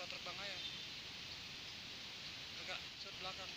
pura-pura terbang aja. Agak sudut belakang.